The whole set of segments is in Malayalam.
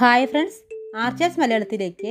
ഹായ് ഫ്രണ്ട്സ് ആർച്ചാസ് മലയാളത്തിലേക്ക്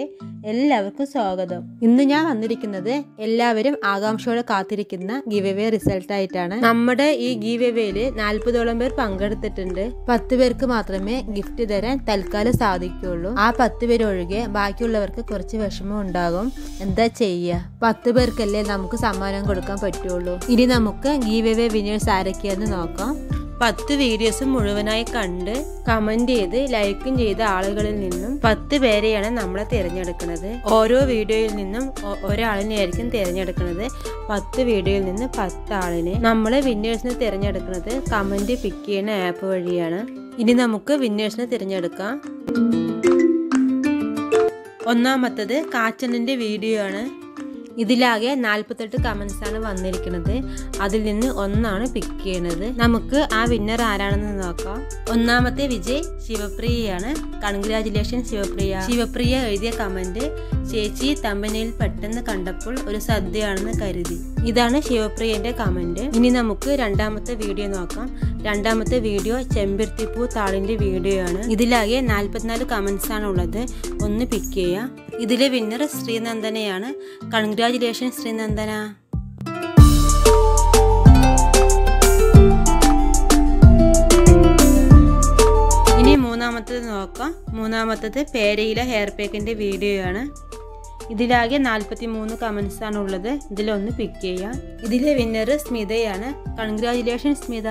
എല്ലാവർക്കും സ്വാഗതം. ഇന്ന് ഞാൻ വന്നിരിക്കുന്നത് എല്ലാവരും ആകാംക്ഷയോടെ കാത്തിരിക്കുന്ന ഗിവ് റിസൾട്ട് ആയിട്ടാണ് നമ്മുടെ ഈ ഗീവ് എവേയിൽ നാൽപ്പതോളം പേർ പങ്കെടുത്തിട്ടുണ്ട്. പത്ത് പേർക്ക് മാത്രമേ ഗിഫ്റ്റ് തരാൻ തൽക്കാലം സാധിക്കുള്ളൂ. ആ പത്ത് പേര് ഒഴികെ ബാക്കിയുള്ളവർക്ക് കുറച്ച് വിഷമം ഉണ്ടാകും. എന്താ ചെയ്യുക പത്ത് പേർക്കല്ലേ നമുക്ക് സമ്മാനം കൊടുക്കാൻ പറ്റുള്ളൂ. ഇനി നമുക്ക് ഗീവ് എവേ വിനേഴ്സ് ആരൊക്കെയാന്ന് നോക്കാം. പത്ത് വീഡിയോസ് മുഴുവനായി കണ്ട് കമന്റ് ചെയ്ത് ലൈക്കും ചെയ്ത ആളുകളിൽ നിന്നും പത്ത് പേരെയാണ് നമ്മളെ തിരഞ്ഞെടുക്കുന്നത്. ഓരോ വീഡിയോയിൽ നിന്നും ഒരാളിനെയായിരിക്കും തിരഞ്ഞെടുക്കുന്നത്. പത്ത് വീഡിയോയിൽ നിന്ന് പത്ത് ആളിനെ നമ്മൾ വിന്നേഴ്സിനെ തിരഞ്ഞെടുക്കുന്നത് കമന്റ് പിക്ക് ചെയ്യുന്ന ആപ്പ് വഴിയാണ്. ഇനി നമുക്ക് വിന്നേഴ്സിനെ തിരഞ്ഞെടുക്കാം. ഒന്നാമത്തത് കാച്ചനന്റെ വീഡിയോ ആണ്. ഇതിലാകെ നാൽപ്പത്തെട്ട് ആണ് വന്നിരിക്കുന്നത്. അതിൽ നിന്ന് ഒന്നാണ് പിക്ക് ചെയ്യുന്നത് നമുക്ക് ആ വിന്നർ ആരാണെന്ന് നോക്കാം. ഒന്നാമത്തെ വിജയ് ശിവപ്രിയയാണ്. കൺഗ്രാചുലേഷൻ ശിവപ്രിയ. ശിവപ്രിയ എഴുതിയ കമന്റ് ചേച്ചി തമ്പനയിൽ പെട്ടെന്ന് കണ്ടപ്പോൾ ഒരു സദ്യയാണെന്ന് കരുതി. ഇതാണ് ശിവപ്രിയന്റെ കമന്റ് ഇനി നമുക്ക് രണ്ടാമത്തെ വീഡിയോ നോക്കാം. രണ്ടാമത്തെ വീഡിയോ ചെമ്പിർത്തിപ്പൂ താളിന്റെ വീഡിയോ ആണ്. ഇതിലാകെ നാൽപ്പത്തിനാല് കമന്റ്സ് ആണ് ഉള്ളത്. ഒന്ന് പിക്ക് ചെയ്യാം ഇതിലെ വിന്നർ ശ്രീനന്ദനയാണ്. കൺഗ്രാചുലേഷൻ ശ്രീനന്ദന. ഇനി മൂന്നാമത്തത് നോക്കാം. മൂന്നാമത്തത് പേരയില ഹെയർ പേക്കിന്റെ വീഡിയോ ആണ്. ഇതിലാകെ നാൽപ്പത്തി മൂന്ന് കമന്റ്സ് ആണ് ഉള്ളത്. ഇതിലൊന്ന് പിക്ക് ചെയ്യാം. ഇതിലെ വിന്നർ സ്മിതയാണ്. കൺഗ്രാചുലേഷൻ സ്മിത.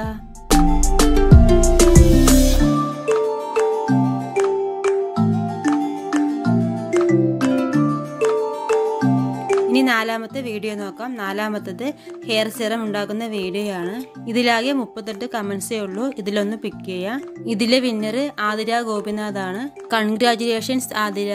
ഇനി നാലാമത്തെ വീഡിയോ നോക്കാം. നാലാമത്തത് ഹെയർ സിറം ഉണ്ടാക്കുന്ന വീഡിയോ ആണ് ഇതിലാകെ മുപ്പത്തെട്ട് കമന്റ്സേ ഉള്ളൂ. ഇതിലൊന്ന് പിക്ക് ചെയ്യാം. ഇതിലെ വിന്നർ ആതിര ഗോപിനാഥാണ്. കൺഗ്രാചുലേഷൻസ് ആതിര.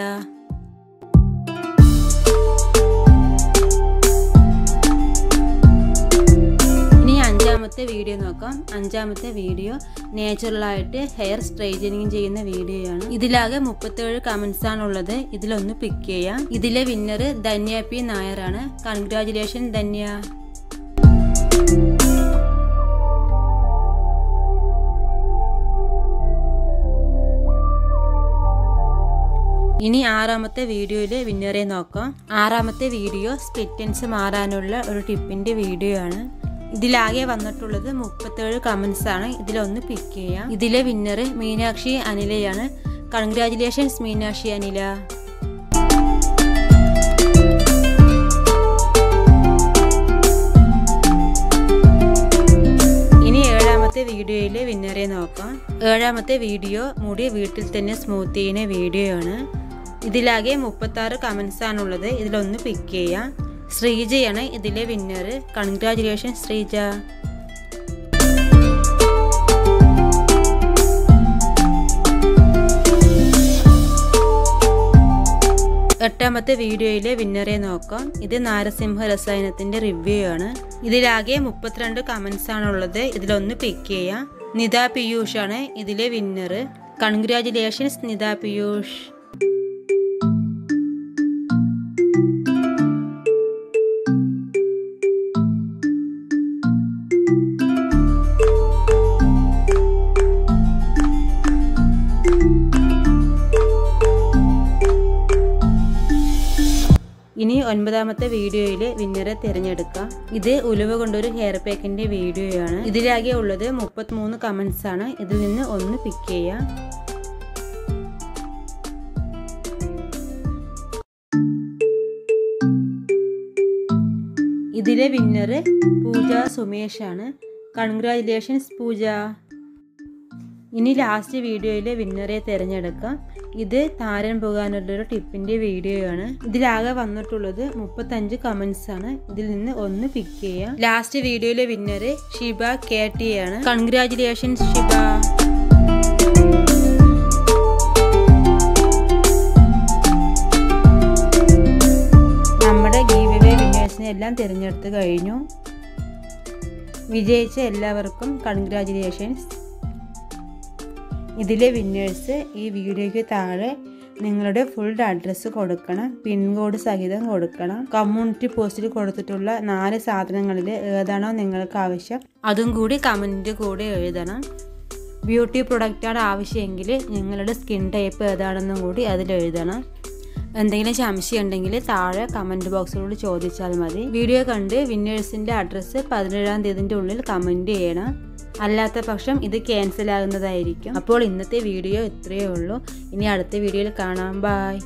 ഇനി അഞ്ചാമത്തെ വീഡിയോ നോക്കാം. അഞ്ചാമത്തെ വീഡിയോ നാച്ചുറലായിട്ട് ഹെയർ സ്ട്രൈറ്റനിങ് ചെയ്യുന്ന വീഡിയോ ആണ് ഇതിലാകെ മുപ്പത്തേഴ് കമന്റ്സ് ആണുള്ളത്. ഇതിലൊന്ന് പിക്ക് ചെയ്യാം. ഇതിലെ വിന്നർ ധന്യ പി നായറാണ് കൺഗ്രാചുലേഷൻ ധന്യ. ഇനി ആറാമത്തെ വീഡിയോയിൽ വിന്നറെ നോക്കാം. ആറാമത്തെ വീഡിയോ സ്പിറ്റൻസ് മാറാനുള്ള ഒരു ടിപ്പിന്റെ വീഡിയോ ആണ് ഇതിലാകെ വന്നിട്ടുള്ളത് മുപ്പത്തേഴ് കമൻസ് ആണ്. ഇതിലൊന്ന് പിക്ക് ചെയ്യാം. ഇതിലെ വിന്നർ മീനാക്ഷി അനിലയാണ്. കൺഗ്രാചുലേഷൻസ് മീനാക്ഷി അനില. ഇനി ഏഴാമത്തെ വീഡിയോയിലെ വിന്നറെ നോക്കാം. ഏഴാമത്തെ വീഡിയോ മുടി വീട്ടിൽ തന്നെ സ്മൂത്ത് ചെയ്യുന്ന വീഡിയോ ആണ് ഇതിലാകെ മുപ്പത്താറ് കമൻസ് ആണുള്ളത്. ഇതിലൊന്ന് പിക്ക് ചെയ്യാം. ശ്രീജയാണ് ഇതിലെ വിന്നർ കൺഗ്രാചുലേഷൻ ശ്രീജ. എട്ടാമത്തെ വീഡിയോയിലെ വിന്നറെ നോക്കാം. ഇത് നാരസിംഹ രസായനത്തിന്റെ റിവ്യൂ ആണ്. ഇതിലാകെ മുപ്പത്തിരണ്ട് കമന്റ്സ് ആണുള്ളത്. ഇതിലൊന്ന് പിക്ക് ചെയ്യാം. നിത പിയൂഷ് ആണ് ഇതിലെ വിന്നർ കൺഗ്രാചുലേഷൻസ് നിത പിയൂഷ്. ഒൻപതാമത്തെ വീഡിയോയിൽ വിന്നറെ തിരഞ്ഞെടുക്കാം. ഇത് ഉലുവ കൊണ്ടൊരു ഹെയർ പാക്കിന്റെ വീഡിയോയാണ്. ഇതിലാകെ ഉള്ളത് മുപ്പത്തിമൂന്ന് കമന്റ്സ് ആണ്. ഇതിൽ നിന്ന് ഒന്ന് പിക്ക് ചെയ്യാം. ഇതിലെ വിന്നർ പൂജ സുമേഷ് ആണ്. കൺഗ്രാചുലേഷൻസ് പൂജ. ഇനി ലാസ്റ്റ് വീഡിയോയിലെ വിന്നറെ തിരഞ്ഞെടുക്കാം. ഇത് താരൻ പോകാനുള്ളൊരു ടിപ്പിന്റെ വീഡിയോയാണ്. ഇതിലാകെ വന്നിട്ടുള്ളത് മുപ്പത്തഞ്ച് കമന്റ്സ് ആണ്. ഇതിൽ നിന്ന് ഒന്ന് പിക്ക് ചെയ്യാം. ലാസ്റ്റ് വീഡിയോയിലെ വിന്നർ ഷിബ കെ ടി ആണ്. കൺഗ്രാചുലേഷൻസ് ഷിബ. നമ്മുടെ ഗീവ് അവേ വിന്നേഴ്സിനെ എല്ലാം തിരഞ്ഞെടുത്ത് കഴിഞ്ഞു. വിജയിച്ച എല്ലാവർക്കും കൺഗ്രാചുലേഷൻസ് ഇതിലെ വിന്നേഴ്സ് ഈ വീഡിയോയ്ക്ക് താഴെ നിങ്ങളുടെ ഫുൾ അഡ്രസ്സ് കൊടുക്കണം പിൻകോഡ് സഹിതം കൊടുക്കണം. കമ്മ്യൂണിറ്റി പോസ്റ്റിൽ കൊടുത്തിട്ടുള്ള നാല് സാധനങ്ങളിൽ ഏതാണോ നിങ്ങൾക്ക് ആവശ്യം അതും കൂടി കമന്റ് കൂടി എഴുതണം. ബ്യൂട്ടി പ്രൊഡക്റ്റാണ് ആവശ്യമെങ്കിൽ നിങ്ങളുടെ സ്കിൻ ടൈപ്പ് ഏതാണെന്നും കൂടി അതിൽ എഴുതണം. എന്തെങ്കിലും സംശയം ഉണ്ടെങ്കിൽ താഴെ കമന്റ് ബോക്സിലൂടെ ചോദിച്ചാൽ മതി. വീഡിയോ കണ്ട് വിന്നേഴ്സിന്റെ അഡ്രസ്സ് പതിനേഴാം തീയതിന്റെ ഉള്ളിൽ കമന്റ് ചെയ്യണം. അല്ലാത്ത പക്ഷം ഇത് ക്യാൻസൽ ആകുന്നതായിരിക്കും. അപ്പോൾ ഇന്നത്തെ വീഡിയോ ഇത്രയേ ഉള്ളൂ. ഇനി അടുത്ത വീഡിയോയിൽ കാണാം. ബായ്